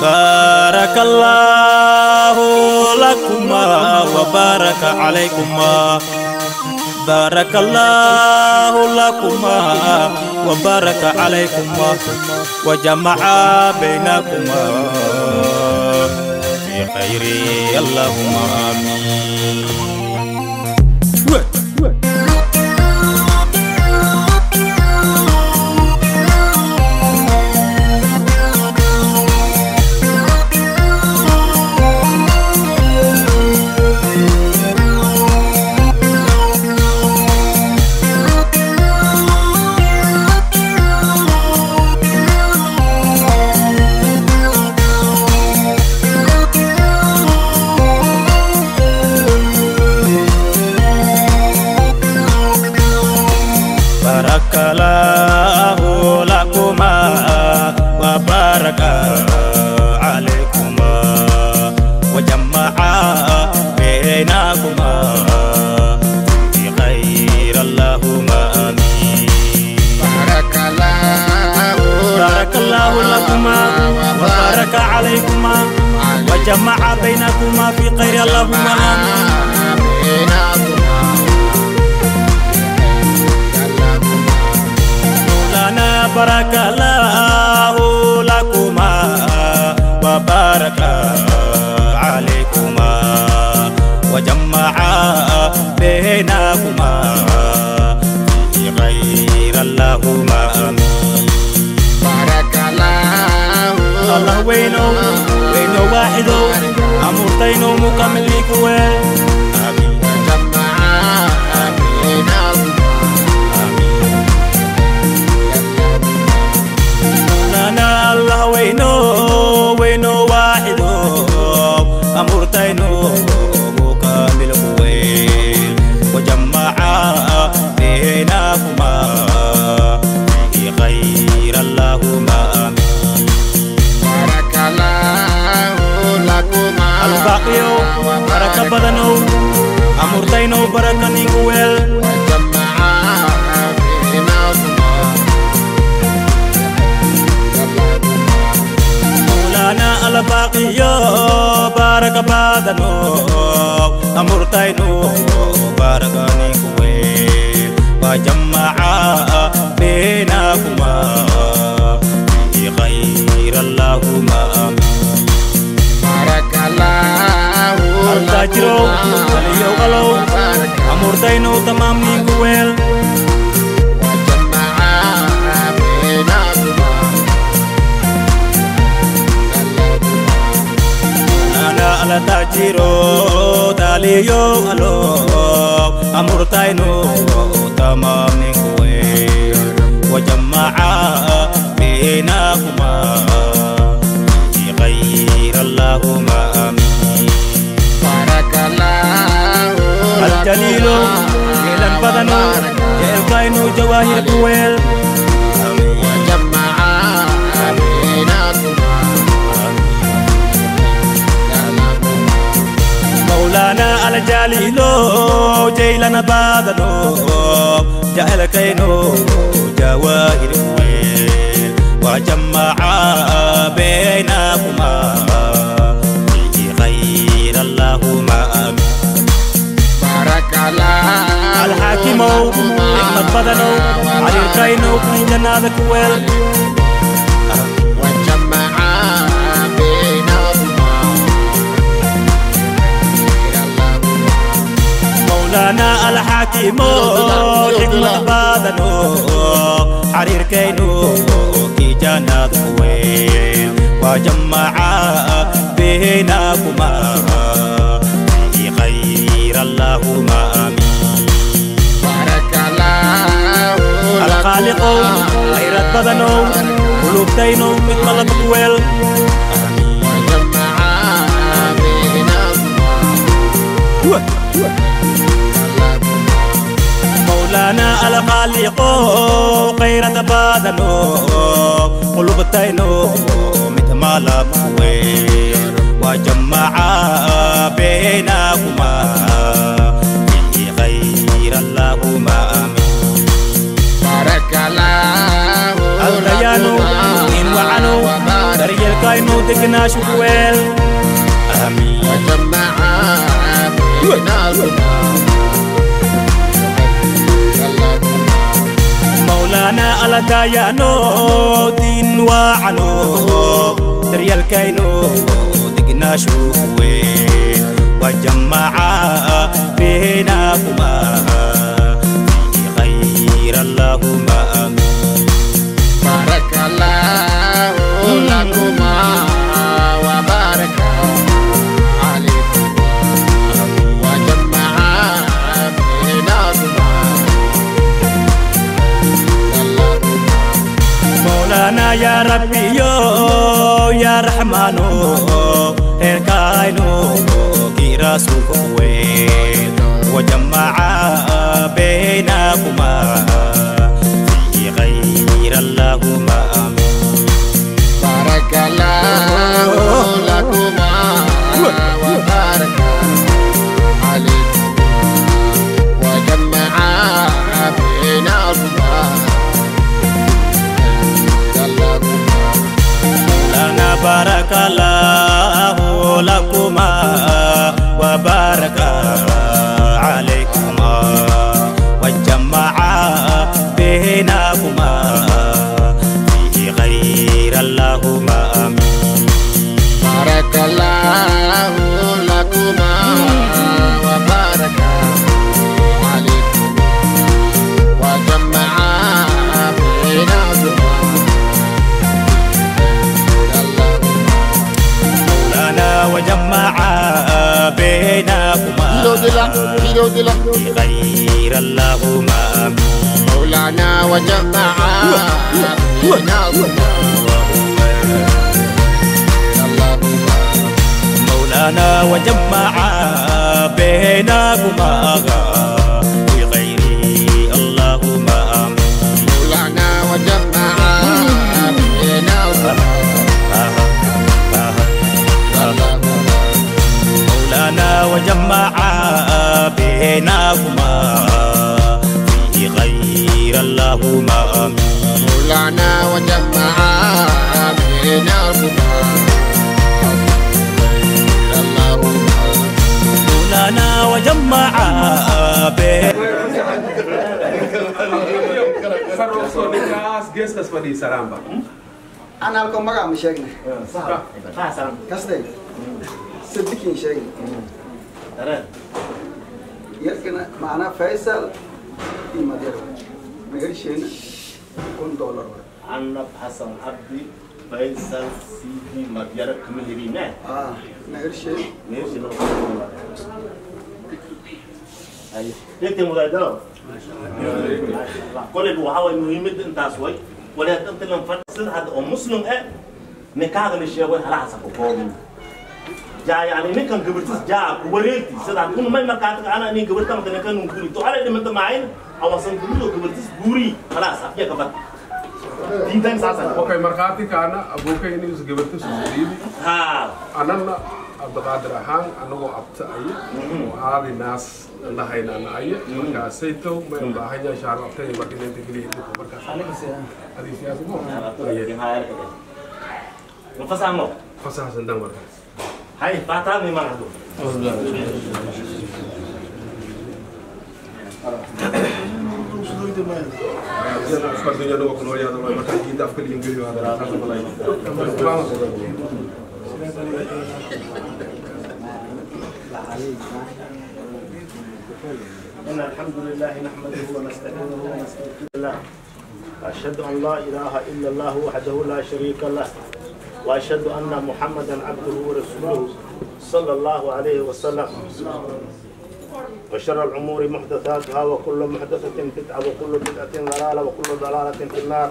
بارك الله لكما وبارك عليكما. بارك الله لكما وبارك عليكما وجمع بينكما في خير اللهم آمين. عليكما. وجمع بينكما في خير. اللهم آمين. مولانا بارك الله لكما وبارك عليكما. وجمع بينكما we know, we know what it do. I'm staying no more coming liquid. أمرتينو بركة نيكويل وجمع بينهما مولانا الباقي بارك بدنو أمرتينو بارك نيكويل وجمع بينكما في خير اللهم آمين بارك الله التاجرو وليو غلو أمرتينو تمام نيكويل بينهما على تاجرو داليو ألو أمرتينو تمام نيكويل وجمع بينكما في خير اللهم بدنو جيل كاينو جواهر بينهما مولانا الجليل جيلا بدنو جيل كاينو جواهر كويل وجمع بينكما علي الكاينو في جنات كويل وجمع بينهما مولانا الحاكم حكمة بدنو حرير كينو في جنات كويل. وجمع بينكما. الخالق خيرات بدنو قلوب تينو وجمع بينهما مولانا الخالق خيرات بدنو قلوب تينو مثل كويل degnaanshu ku weel aamiin وجمع بينهما مولانا على دايانو دين وعنو دريال كاينو دقنا شوكوي وجمع غير اللهم آمين مولانا ana halkoo magaca ma sheegna kasday sadikin sheegna yarkana macnaa faysal iyo madeer magarsheyna kun dollar anab xasan cabdi faysal cd madyara kama helina magarshey intii mudaydaa koleyga waxaa waay muhiimada intaas way walaad inta lan fadhisan hadda oo muslim eh nikaagana sheego hala xasafo koobin jaa yani ninkan gabartiis jaa ku wareegti. Sidaa kun may markaata ana nin gabarta mata ninkan guri to ala dhimanta maayin awasan gurido gabartiis guri khalaas afiya kabat diintan saasan okay markaati kaana abuuka inuu gabartiis guriyo ha anana abdulqaadir ahaan anagoo abta aye oo aadi naas lahaynaan aye marka saytow may ubaahan yahay shaar abtay marka inay degeliya dhulka markaas adiga siyaas umo mafasahno fasahasan dan markaas hay faataami man hadu Sekarang dia ada waktu loya, ada waktu kita afkali yang beliau ada. إن الحمد لله نحمده ونستعينه ونستغفره وأشهد أن لا إله إلا الله وحده لا شريك له. وأشهد أن محمدا عبده ورسوله صلى الله عليه وسلم. وشر الأمور محدثاتها وكل محدثة بدعة وكل بدعة ضلالة وكل ضلالة في النار.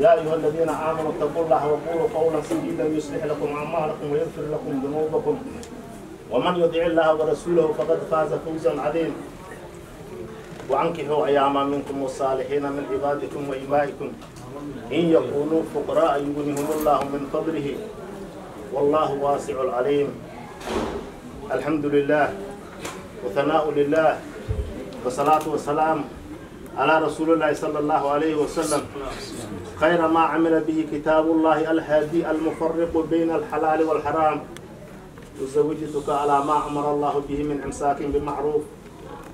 يا أيها الذين آمنوا اتقوا الله وقولوا قولا سديدا يصلح لكم أعمالكم ويغفر لكم ذنوبكم. ومن يطع الله ورسوله فقد فاز فوزا عظيما. وأنكحوا أياما منكم والصالحين من عبادكم وإمائكم إن يكونوا فقراء يغنيهم الله من فضله. والله واسع عليم الحمد لله وثناء لله والصلاة والسلام على رسول الله صلى الله عليه وسلم. خير ما عمل به كتاب الله الهادي المفرق بين الحلال والحرام. وزوجتك على ما أمر الله به من إمساك بمعروف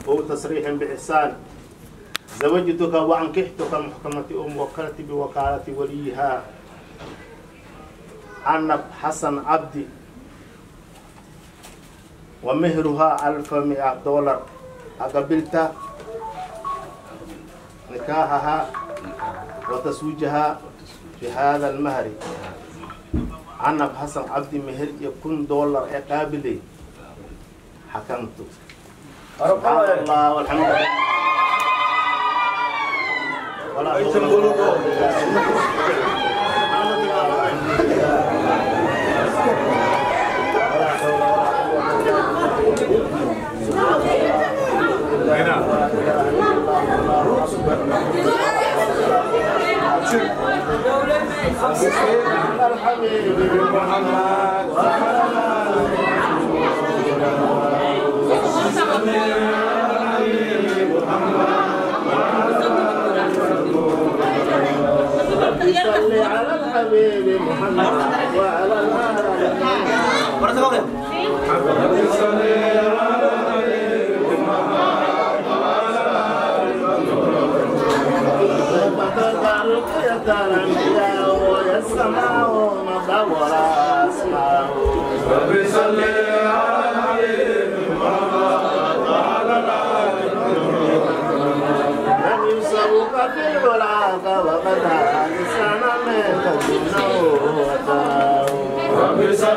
أو تصريح بإحسان. زوجتك وأنكحتك محكمة أم وكلت بوكالة وليها. عنب حسن عبدي ومهرها ألف مئة دولار. أقبلت. نكاحها وتزويجها بهذا المهر عنب حسن عبدي مهر يكون دولار قابلي حكمت سبحان الله والحمد لله ولا حول ولا قوة إلا صل على الحبيب محمد. وعلى الآل تلقيت الأنبياء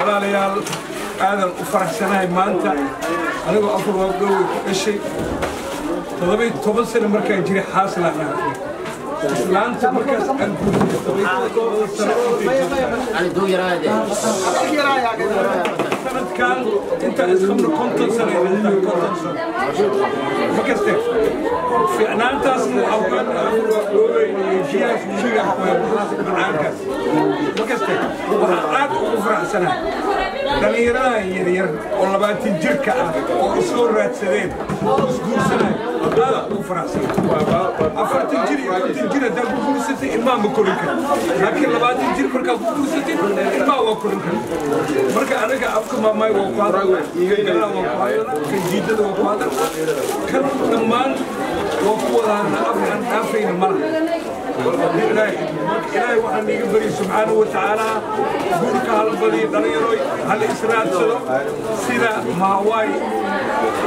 walaalayaal aadan u faraxsanahay maanta. Anigoo afar waagdhowey ku dhashay toddobiy toban sano markaan jiray xaaslaan islaanta markaas sanadkan intaan isqabno konton sano ay leedahay konton sano ma kaste fiicnaantaasna awgaan iyo jiyaas jiga macaankaas ma kaste waxaan aad ugu faraxsanahay dhallinyaradan yaryar oo labaatan jirka ah oo isoo raadsadeen oo isguursanay aada ugu faraxsan afartan jir iyo konton jir haddaa ku guursatay ilmaha ma korin kara laakiin labaatan jir markaa ku guursatay ilmaha waa korin kara marka anaga afka maamaay waa ku hadalna galaan waa ku hadalna kan jiidada waa ku hadalna kan dhammaan waa ku wadaana af aan dhaafayna malaha ilaahay ilaahay waxaan iiga bari subxaanahu wa tacaala guurka hala badiyo dhallinyaroy hala israadsado sida maawaay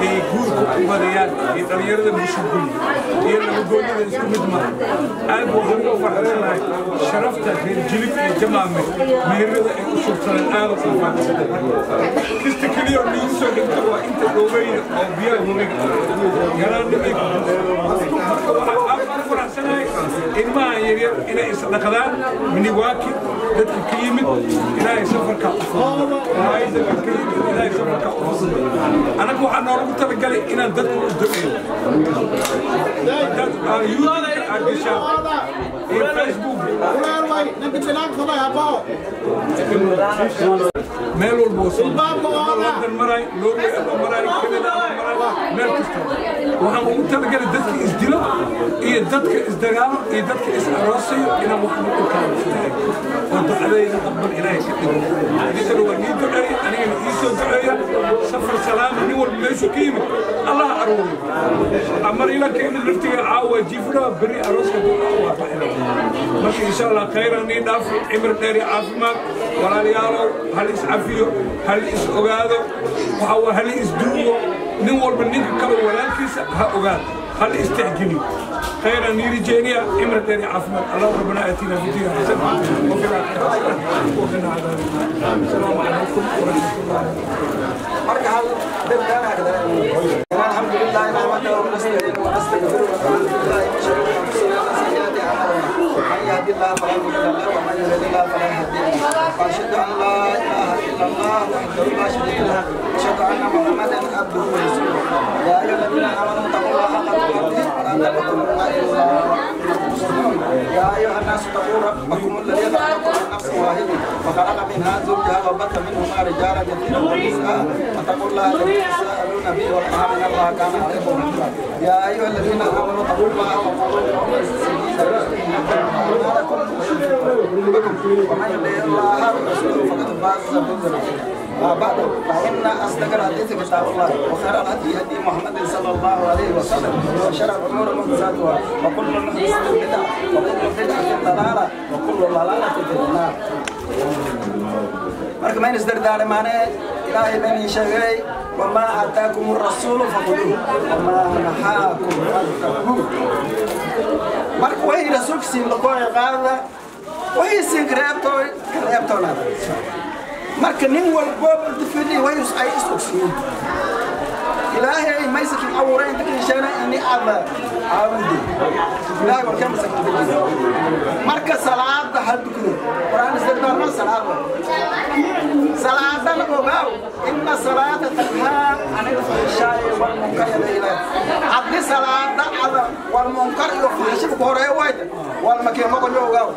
ay guurka u badiyaan iyo dhallinyarada mushugul iyo labagoonyada isku mid maha aad waxaan uga faraxsanahay sharafta reer jilib iyo jamaame meherada ay u sursadeen aad u faraxsanahay kista keliya oo nigu soo dhigta waa inta dhoweyna oo biyaha humiga yaraana ay ku marka waxaan aad ugu faraxsanahay ilmaha yaryar inay isdhaqdaan miniwaaki dadka ka yimid ilaahay safarka waayda ka yimid ilaahay safarka anaga waxaa noolagu talagalay inaan dadka u duceeyo dad aan youtube aad gashaan iyo facebook meel walba oo soo london waxaan ugu talagalay dadka isdilo iyo dadka isdagaalo iyo dadka is aroosayo inaan wax lagu kaalmeeyo oo ducadayda aqbal ilaahay ka dhigo idinkana waa nii duceeya anigana ii soo duceeya. Safar salaama nin walba meeshuu ka yimid. Allah aruuriyo amar ilankeena laftiga caawa jiifnaa berri arooska baxina marka insha allah khayran nii dhaaf cimri dheer caafimaad. Walaalayaalow hal is cafiyo hal is ogaado. Waxa waa hal is duugo nin walba ninka kale walaalkiisa ha ogaado hal istixgeliyo خيرا نيري جينيا عمر ديري عفوا. الله ربنا اتينا في الدنيا حسنة. وفي حسنة. وقنا عذاب السلام عليكم ورحمة الله. marka hal dadkaan hada alxamdulilah nacmada ونستعين ونستغفر. ونعوذ الله فلا مضل له ومن يضلل فلا هادي له. وأشهد أن لا إله إلا الله وحده لا شريك له. اشهد ان محمدا عبده ورسوله يا ايها الذين امنوا اتقوا الله حق تقاته ولا تموتن الا وأنتم مسلمون يا ايها الناس اتقوا ربكم الذي خلقكم من نفس واحدة وخلق منها زوجها وبث منهما رجالا كثيرا ونساء واتقوا الله الذي تساءلون به والارحام ان الله كان عليكم رقيبا يا ايها الذين امنوا اتقوا الله وقولوا قولا سديدا اعمالكم ومن يطع الله ورسوله فقد فاز فوزا آه، بعد فهن أصدق الحديث كتاب الله وخير الهدي هدي محمد صلى الله عليه وسلم وشرع الأمور محدثاتها وكل محدثة بدعة وكل بدعة ضلالة وكل ضلالة في النار. مرك ما نصدر دار معنا إلى من شغي وما آتاكم الرسول فخذوه وما نهاكم فانتهوه. مرك وين رسولك سين لقوا يقارنا وين سين كريبتو كريبتو نادر. Marka nin walbooba dufili way ay is ogsiin ilaahay maysakin abuuray inta kiishana ini alla caawindi ilaahay warkee masakin marka salaada ha dukdo quraan isdardaarma salaada salaadana ogaaw ina salaada tanhaa can ilfahishaa'i walmunkar yada haddii salaada ada walmunkar iyo fahishada ku horeeya wayda walmakeemagoyo ogaaw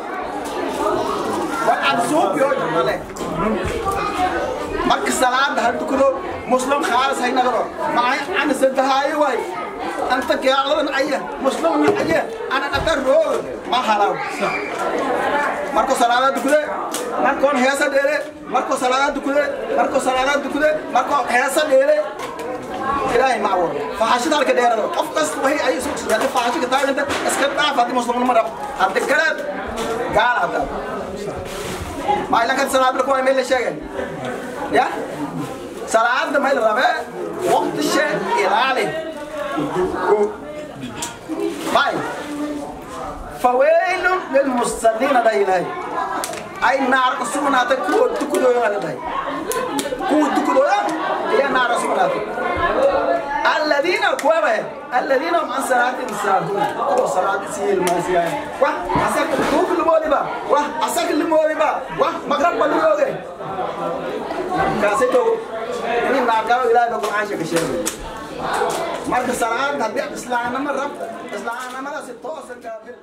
wal adsuubiyo jamale marka salaada ha dukado muslim khaalis hay nagado maxay ana sadahaayo waay anta gaaladan aya muslimna aya ana dhaqan roog ma halaw marko salaada dukade markoon heesa dheere marko salaada dukade marko salaada dukade marko heesa dheere ilaahay ma awoodo faxashada halka dheerada qof kasta waxay ay isu qasday haddii faxasho ka taaganta iska dhaaf haddii muslimnimo rabo haddii galeed gaala haddaa ma ilankan salaada kuwa meel la sheegay ya salaada meel rabe waqti shee ilaali باي فويل للمصلين ده إلهي أي نار سمنا تكو تكو يوم ده كو تكو يوم هي نار سمنا الذين كوابه الذين هم عن صلاة ساهون أو صلاة سيل ما سيان واه أساك توك المولي با واه أساك المولي با واه مغرب بلو يوغي كاسيتو ini nagaw ilaahay baa qur'aan sheegay sheegay marka salaad haddii islaamnimo rab islaamnimada si toosan ka bil